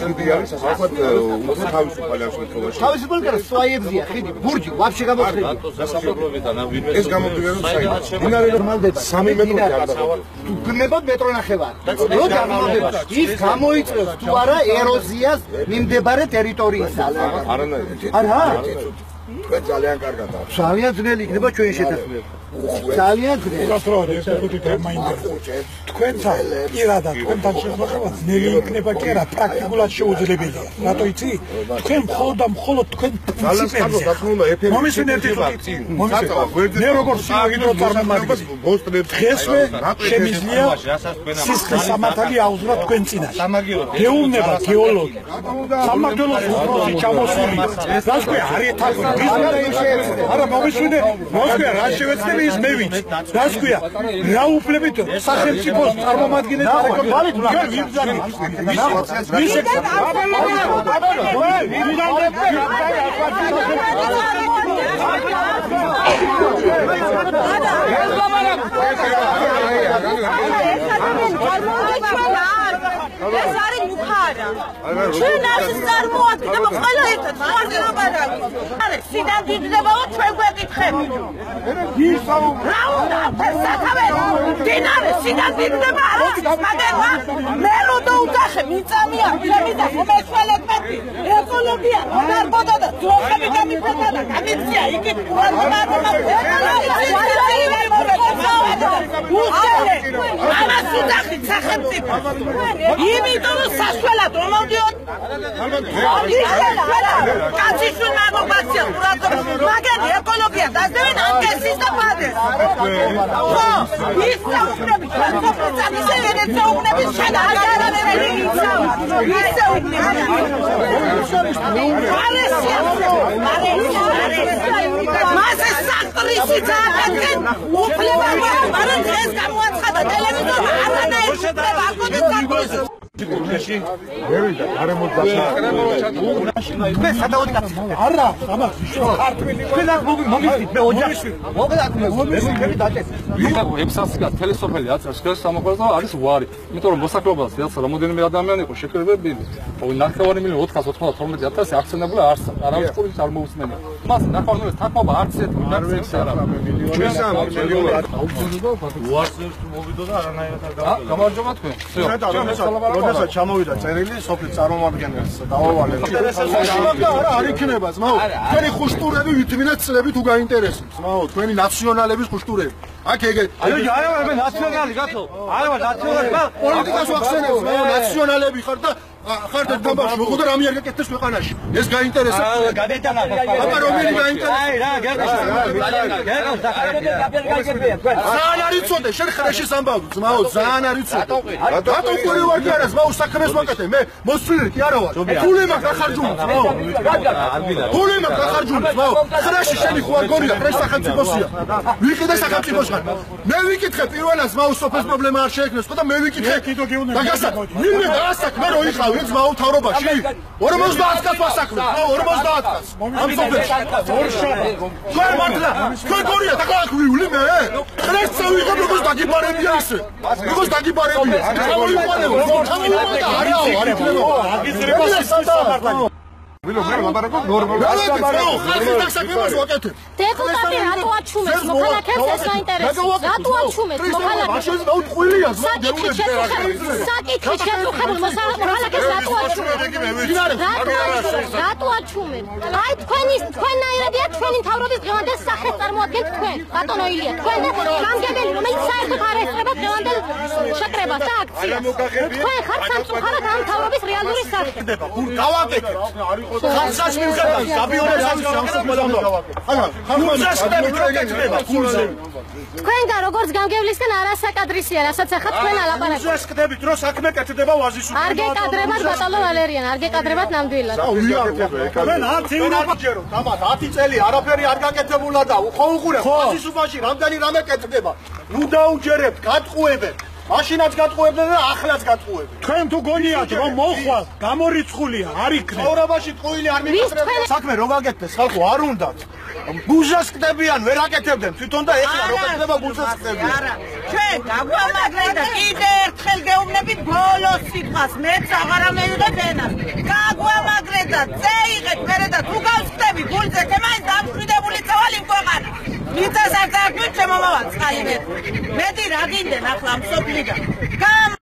ხიდი არის ასეთ უფრო თავისუფალი ამ შემთხვევაში. თავისუფალი კარა სვაიებზია ხიდი, ბურჯი, ვაფშე გამოხდები. ეს გამომდინარე რომ საერთოდ დინარე ნორმალდება 3 მეტროა გადაღება. გნებად მეტრო ნახევარი. რო გამოდება, ის გამოიწევს თუ არა ეროზიას მიმდებარე ტერიტორიისა. არანაირად. არა. თქვენ ძალიან კარგად არის. ძალიან ძნელი იქნება ჩვენი შეთანხმება. ძალიან ძნელი. გასწროთ ეს ხუთი თემა ინტერესებს. თქვენთან პირადად თქვენთან შეხება ძნელი იქნება კი არა პრაქტიკულად შეუძლებელია. რატო იცი? თქვენ მხოლოდ და მხოლოდ თქვენ ეფექტი. მომისმენ ერთი წუთი. მე როგორ საგიდრო წარმომადგენელი მოსტრებს დღესვე შემიძლია სისხლის სამართალი აუზრა თქვენ წინაშე. გეუბნება გეოლოგი. სამართლოს უფროსი ჩამოსული. რას ქვია არ ეთახო. არა მომისმენე მოსკვა რა შევეცდები ის მე ვიცი. რას ქვია? რა უფლებით სახელმწიფოს წარმომადგენელი არეკონვალით რა ვიბზარი. ის ეს არის მუხარა. ჩვენ არ წარმოადგენთ, ყველა ერთად ხარდერობადა. არა, სინამდვილეობა ჩვენ გვეკითხები. რა უნდა ფერსათავე? დინარე სინამდვილეობა არ არის, მაგრამ მე რო დაუძახე, მიწამია, ჩემი და მომეცვალებდი. ეკოლოგია, არ ბოდა და ძროხები გამიფეთა და გამიწია, იგი ყურადღება ამას უძახი სახელმწიფო იმიტომ რომ საშველად მომდიოთ იხელა არა კაცი შვილ მაგობაცია ყურადღება მაგარი ეკოლოგია დაძებენ ანგესის და ბადეს ხო ის საუბრები სოფლისად ისე ვერეთ საუბრები შენ არ არანაირი იცავ ისე უბრალოდ არის მასე საკრისი ძააკენ უფლება მაგრამ დღეს გამოაცხადა ტელევიზორ არანაირი უფლება იყო ურნაში? მე ვიდა გარემოთ დაშა. მე სადაოდ გაწყვიტე. არა, ამას ისო ქართველი ვარ. მე აქ მომივით მე ოჯახში. მოგდაკ მე ვიღები დაჭეს. ვიღებ 600 თელესოფელი აწევს გას სამოხელზე არის ვარი. იმიტომ რომ მოსახლეობას რაც რამოდენიმე ადამიანი იყო შეკრებები 9 მილიონი 492000 ახსენებული არს არავის ყურს არ მოусმენა. მას ნახავდნენ თანხმობა არც ერთი დაგცეს არა. ჩვენ სამ მილიონი აუგზაურდა ფაქტს. უარს ერთ მოვიდოდა არანაირად არ გამარჯობა თქვენ. სულ. როდესაც ჩამოვიდა წერილი სოფლის წარმომადგენელს დავავალე არა არ იქნება ძმაო თქვენი ხუშტურები ვითმინეთ წლები თუ გაინტერესებს ძმაო თქვენი ნაციონალების ხუშტურები აქ ეგ აი აი მე ნაციონალი გათო არა ნაციონალი პოლიტიკას ვახსენებ ძმაო ნაციონალები ხარ და ხარ და თამაში მოხდა რამე არ გაკეთდეს ქვეყანაში ეს გაინტერესებს აა გადაიტანა აბა რომელი გაინტერესებს აი რა გერყავს ძალიან არის წოდე შენ ხრეშის ამბავი ძმაო ძალიან არის წოდე რატო ყური ვარ კი არა ძმაო საქმეს ვაკეთე მე მოსწრილი კი არა ვარ ფული მაქვს ახარჯული ძმაო ფული მაქვს ახარჯული ძმაო ხრეში შენი ხო არ გონია ხრეში სახელმწიფოსია ვიყიდე სახელმწიფოს ხარ მე ვიკითხე პირველად ძმაო სოფეს პრობლემა არ შეექმნეს ხო და მე ვიკითხე კიდო გეუნები და გასა ვინმე დაასაქმე რო იყავ ვინც მაო თავრობაში 50 კაც ვასაქმე. 50 კაც ამ სოფელში. თქვენ მართლა თქვენ გონია და გააქვიული მე? ხრეშს ვიღებ როგორც დაგიბარებია ისე. როგორც დაგიბარებია. ჩამოიყვანე ჩამოიყვანე. არაო არ იქნება აგიზრება სისტემა სამართალი ვილო მე ლაპარაკო ნორმალურად ხალხი დასაქმებას ვაკეთებ დეპუტატი რატო აჩუმეს მოქალაქეს ეს გაინტერესებს რატო აჩუმეს მოქალაქეს მაშინ დაუთყვილია საკითხი შეწუხებულ საკითხი შეწუხებულ მოქალაქეს რატო აჩუმეს რატო აჩუმეს აი თქვენი თქვენნაირადია ჩვენი თავრობის დღევანდელ სახეს წარმოადგენთ თქვენ ბატონო ილია თქვენ გამგებელი რომელიც საერთოდ არ ესწრება დღევანდელ შეკრებას და აქციას თქვენ ხართ სამწუხაროდ ამ თავრობის რეალური სახე გავაკეთებ ხალხსაც მიუხედავად გაბიორებას გამოსწორებდა. არა, ხალხსაც შევეკეთება კურსზე. თქვენგან როგორც გამგებლისგან არასაკადრისია, რასაც ახლა თქვენ ალაპარაკობთ. კურსზე ხდებით, რომ საქმე კეთდება ვაზისუბ. არ გეკადრებათ ბატონო ვალერიან, არ გეკადრებათ ნამდვილად. თქვენ არც ევროპაჯერო, დამათ 10 წელი არაფერი არ გაკეთებულა და ხო უყურე ვაზისუბაში რამდენი რამე კეთდება. ნუ დაუჯერებთ, გატყუებეთ. მაშინაც გატყუებდნენ და ახლაც გატყუებთ. თქვენ თუ გონიათ რომ მოხვალ გამორიცხულია არ იქნება ცხოვრებაში ტყუილი არ მიყრებთ. საქმე რო გაკეთდეს, ხალხო არ უნდათ. ბუზას კდებიან, ვერ აკეთებდნენ. თვითონ და ეხლა რო კეთდება ბუზას კდებიან. არა ჩვენ გაგვამაგრეთ და კიდე ერთხელ გეუბნებით ბოლოს სიტყვას მეც აღარ ამევიღებ ენა წეიღეთ მერე და თუ გავხდები გულზე დამშვიდებული წავალი არ დააკვირ ჩემო მამა წყალი მეტი რა გინდენ ახლა მსოფლიდან